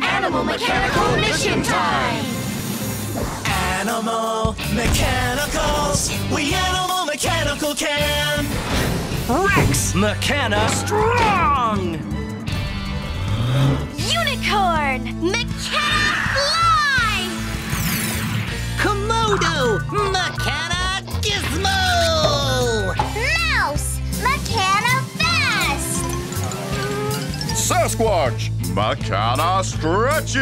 Animal Mechanical Mission Time! Animal Mechanicals, we Animal Mechanical can! Rex Mechana Strong! Unicorn! Mechana Fly! Komodo! Mechana Gizmo! Mouse! Mechana Fast! Sasquatch, Mechana Stretchy.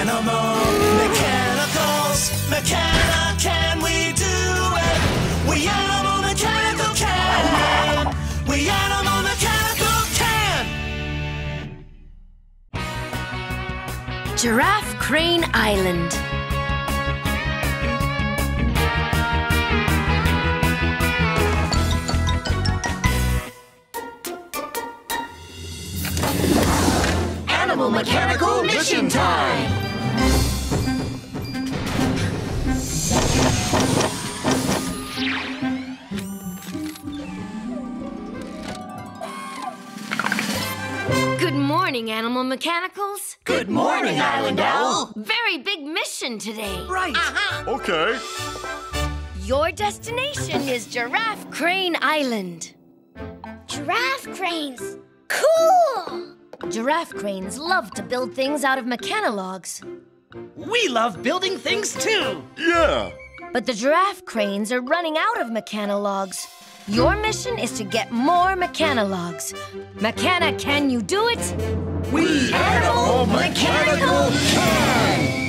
Animal Mechanicals, Mechana can we do it? We Animal Mechanical can! We Animal Mechanical can! Giraffe Crane Island. Animal Mechanical Mission Time! Good morning, Animal Mechanicals. Good morning, Island Owl! Very big mission today. Right. Uh -huh. Okay. Your destination is Giraffe Crane Island. Giraffe cranes! Cool! Giraffe cranes love to build things out of mechanalogs. We love building things too. Yeah. But the giraffe cranes are running out of mechanalogs. Your mission is to get more mechanalogs. Mechana, can you do it? We Animal Mechanical can.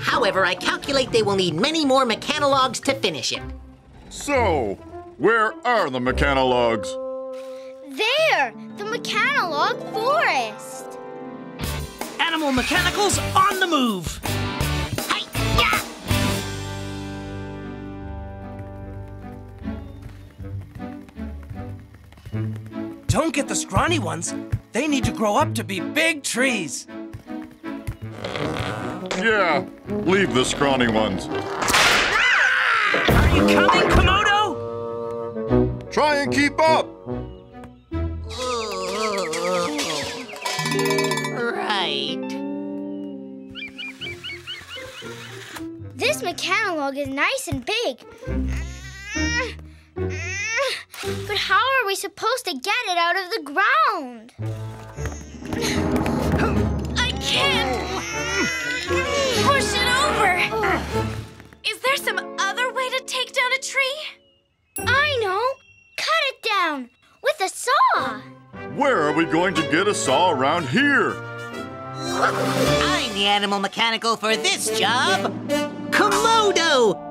However, I calculate they will need many more mechanalogs to finish it. So, where are the mechanalogs? There! The mechanalog forest! Animal Mechanicals on the move. Don't get the scrawny ones. They need to grow up to be big trees. Yeah, leave the scrawny ones. Are you coming, Komodo? Try and keep up. Right. This mechanalog is nice and big. But how are we supposed to get it out of the ground? It. Is there some other way to take down a tree? I know! Cut it down with a saw! Where are we going to get a saw around here? I'm the animal mechanical for this job. Komodo!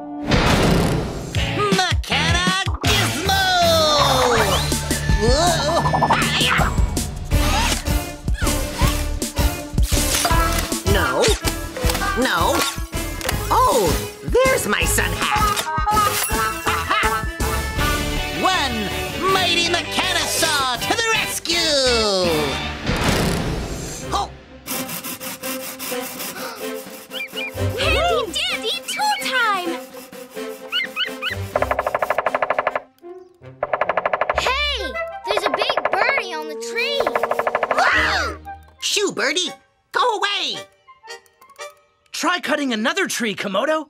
Try cutting another tree, Komodo.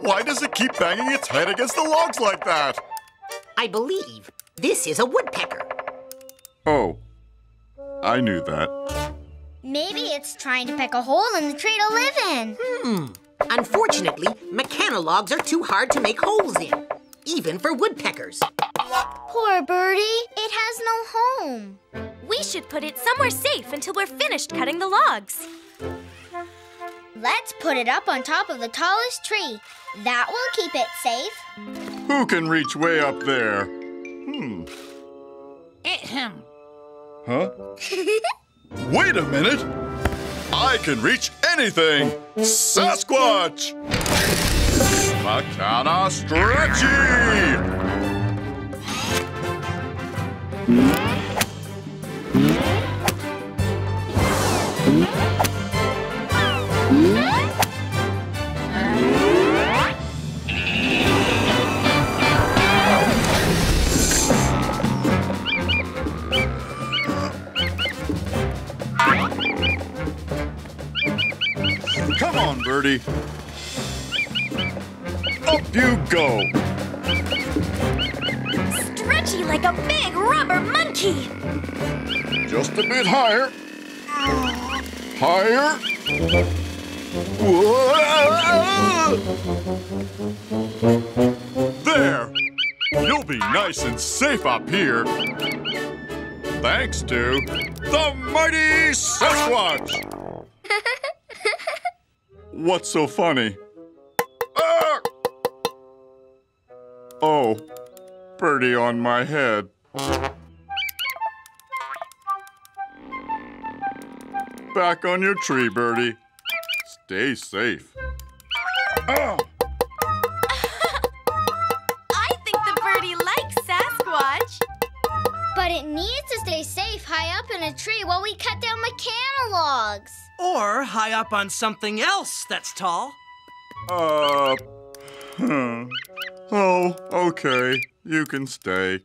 Why does it keep banging its head against the logs like that? I believe this is a woodpecker. Oh, I knew that. Maybe it's trying to pick a hole in the tree to live in. Hmm. Unfortunately, mechanalogs are too hard to make holes in, even for woodpeckers. Poor birdie. It has no home. We should put it somewhere safe until we're finished cutting the logs. Let's put it up on top of the tallest tree. That will keep it safe. Who can reach way up there? Hmm. Ahem. Huh? Wait a minute! I can reach anything! Sasquatch! Mechana Stretchy! Birdie. Up you go! Stretchy like a big rubber monkey. Just a bit higher. Higher. Whoa! There! You'll be nice and safe up here. Thanks to the mighty Sasquatch! What's so funny? Ah! Oh, birdie on my head. Back on your tree, Birdie. Stay safe. Ah! I think the birdie likes Sasquatch. But it needs to stay safe high up in a tree while we cut down mechana logs. Or high up on something else that's tall. Uh. hmm. Oh, okay. You can stay.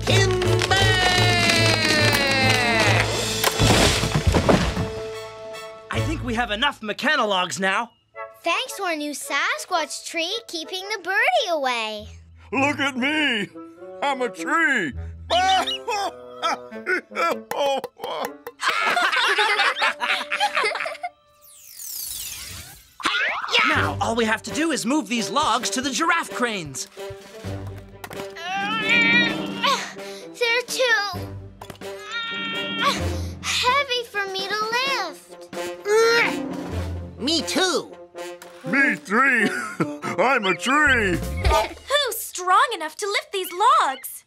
Timber! I think we have enough mechanalogs now. Thanks to our new Sasquatch tree keeping the birdie away. Look at me! I'm a tree! Now, all we have to do is move these logs to the giraffe cranes. They're too uh, heavy for me to lift. Me too. me three! I'm a tree! Who's strong enough to lift these logs?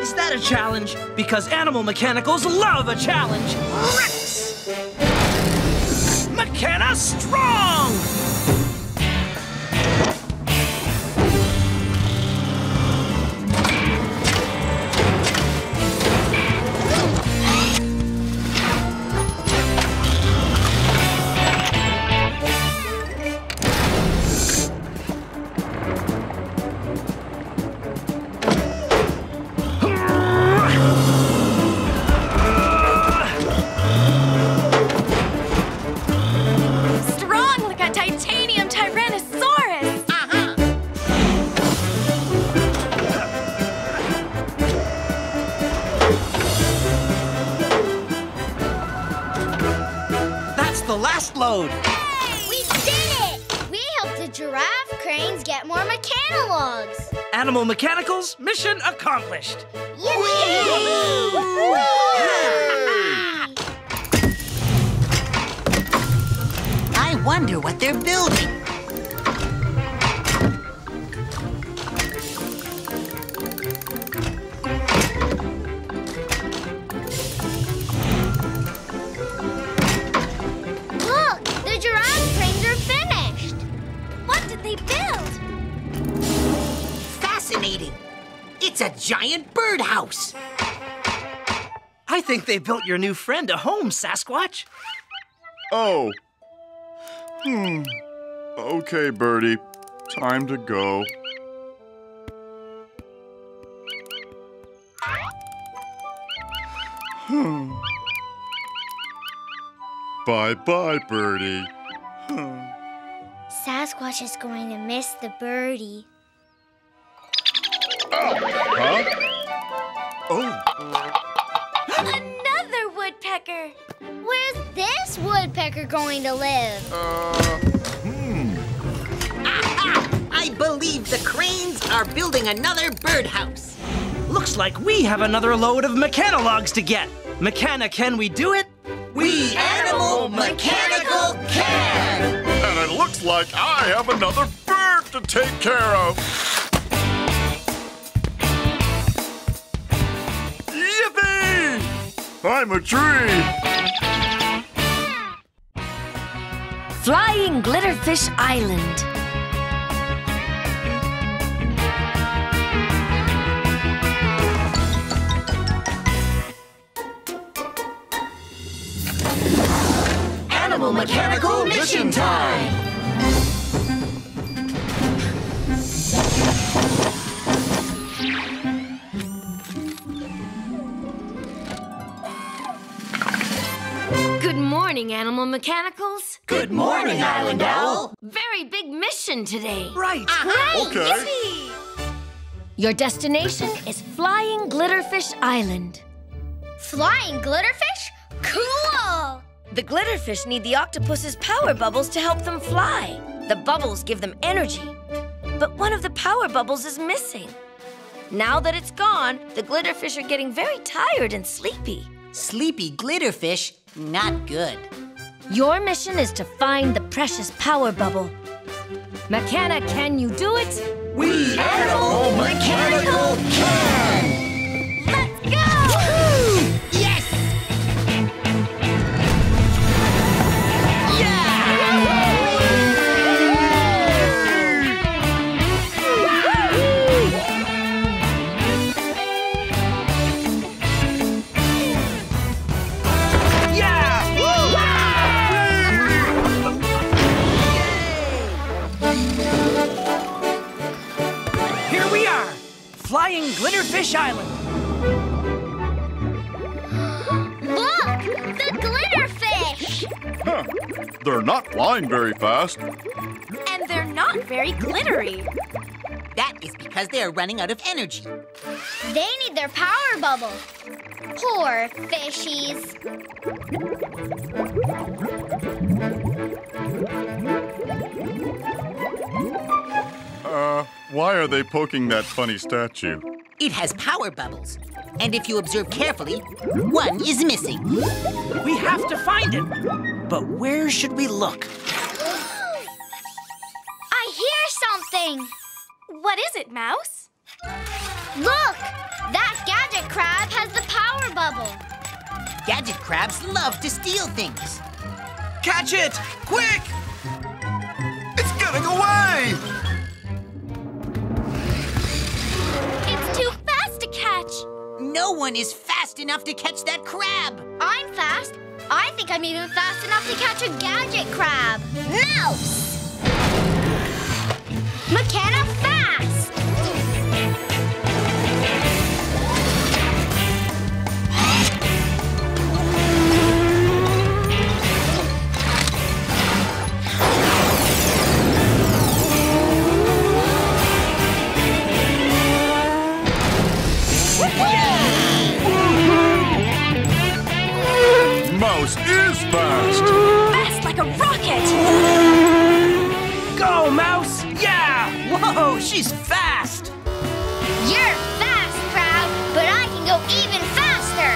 Is that a challenge? Because animal mechanicals love a challenge. Rex! Strong! Strong the last load. We did it! We helped the giraffe cranes get more mechana logs. Animal mechanicals, mission accomplished. I wonder what they're building. Giant birdhouse. I think they built your new friend a home, Sasquatch. Oh. Hmm. Okay, Birdie. Time to go. Hmm. Bye bye, Birdie. Sasquatch is going to miss the birdie. This woodpecker going to live? uh, hmm. I believe the cranes are building another birdhouse. Looks like we have another load of mechanalogs to get. Mechana, can we do it? We Animal Mechanical can! And it looks like I have another bird to take care of. Yippee! I'm a tree. Flying Glitterfish Island. Animal Mechanical Mission Time! Morning, Animal Mechanicals. Good morning, Island Owl! Very big mission today. Right. Okay. Your destination is Flying Glitterfish Island. Flying glitterfish? Cool! The glitterfish need the octopus's power bubbles to help them fly. The bubbles give them energy. But one of the power bubbles is missing. Now that it's gone, the glitterfish are getting very tired and sleepy. Sleepy glitterfish, not good. Your mission is to find the precious power bubble. Mechana, can you do it? We Animal Mechanical can! Flying very fast. And they're not very glittery. That is because they are running out of energy. They need their power bubble. Poor fishies. Uh, why are they poking that funny statue? It has power bubbles. And if you observe carefully, one is missing. We have to find it. But where should we look? I hear something! What is it, Mouse? Look! That gadget crab has the power bubble. Gadget crabs love to steal things. Catch it! Quick! It's getting away! It's too fast to catch. No one is fast enough to catch that crab. I'm fast. I think I'm even fast enough to catch a gadget crab. Mouse! Mechana fast! Whoa, she's fast! You're fast, crab, but I can go even faster.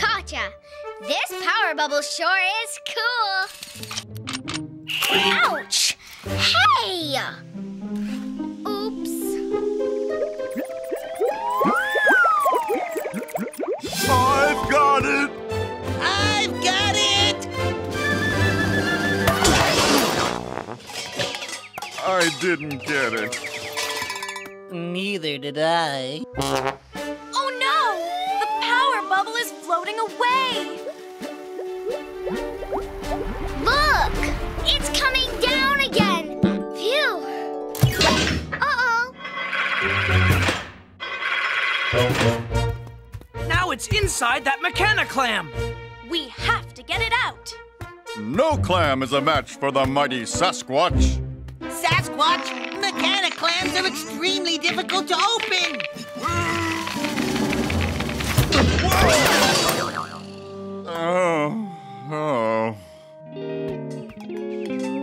Gotcha! This power bubble sure I didn't get it. Neither did I. Oh no! The power bubble is floating away. Look! It's coming down again! Phew! Uh-oh! Now it's inside that Mechana-clam. We have to get it out. No clam is a match for the mighty Sasquatch. Sasquatch, mechana clams are extremely difficult to open. Oh, oh.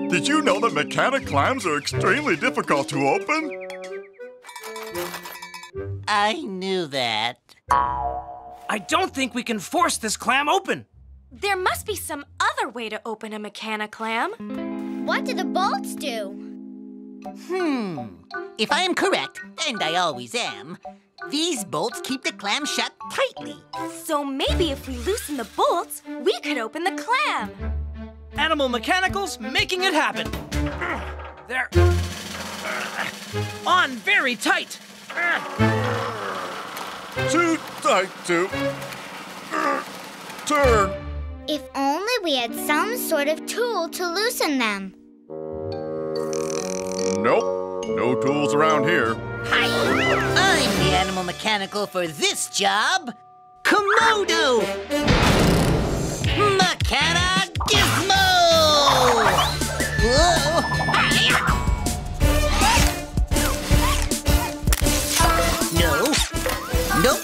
Did you know that mechana clams are extremely difficult to open? I knew that. I don't think we can force this clam open. There must be some other way to open a mechana clam. What do the bolts do? Hmm. If I am correct, and I always am, these bolts keep the clam shut tightly. So maybe if we loosen the bolts, we could open the clam. Animal Mechanicals making it happen. They're on very tight. Too tight to turn. If only we had some sort of tool to loosen them. Nope, no tools around here. Hi, I'm the animal mechanical for this job, Komodo! Mechana Gizmo! No. Nope.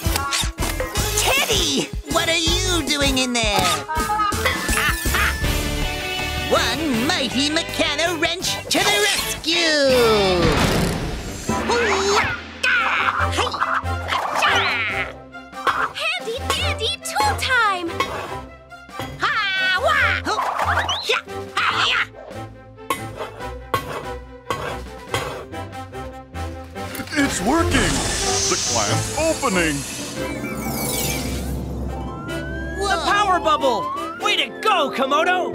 Teddy! What are you doing in there? One mighty to the rescue! Handy dandy tool time! It's working! The clam's opening! The power bubble. Way to go, Komodo.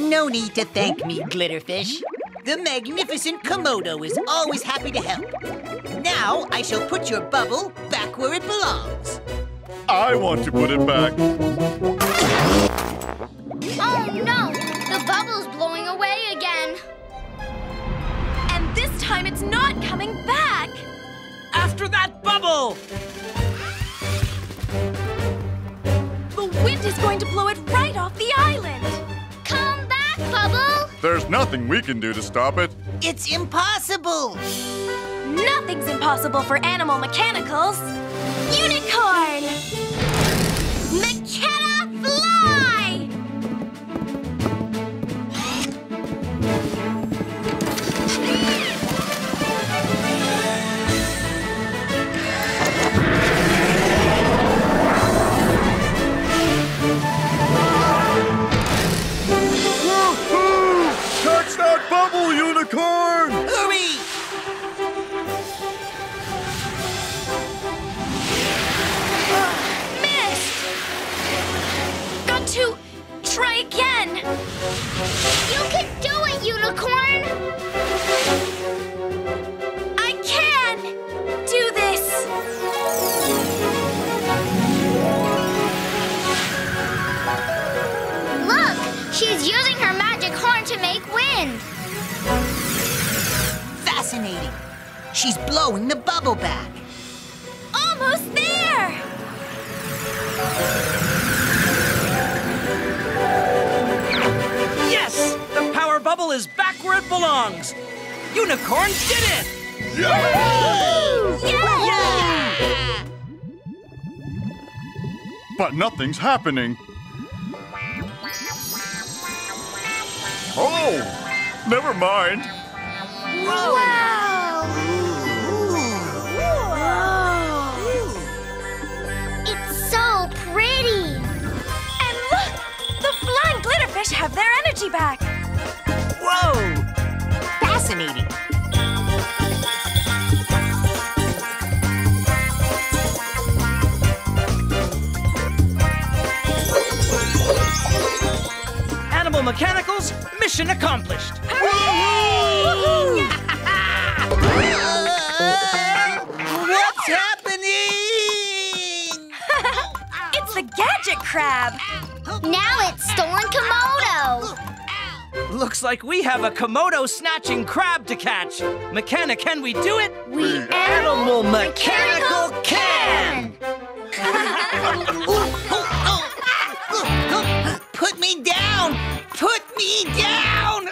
No need to thank me, Glitterfish. The magnificent Komodo is always happy to help. Now I shall put your bubble back where it belongs. I want to put it back. Oh no! The bubble's blowing away again. And this time it's not coming back! After that bubble. The wind is going to blow it right off the island! Bubble! There's nothing we can do to stop it. It's impossible. Nothing's impossible for animal mechanicals! Unicorn! Mechana fly! Make wind. Fascinating. She's blowing the bubble back. Almost there! Yes, the power bubble is back where it belongs. Unicorn did it. Yeah! But nothing's happening. Oh, never mind. Wow! It's so pretty. And look! The flying glitterfish have their energy back! Whoa! Fascinating. Animal Mechanicals, mission accomplished. What's happening? it's the gadget crab. Now it's stolen Komodo. Looks like we have a Komodo snatching crab to catch. Mechana, can we do it? We animal, mechanical, mechanical can. Put me down! Put me down!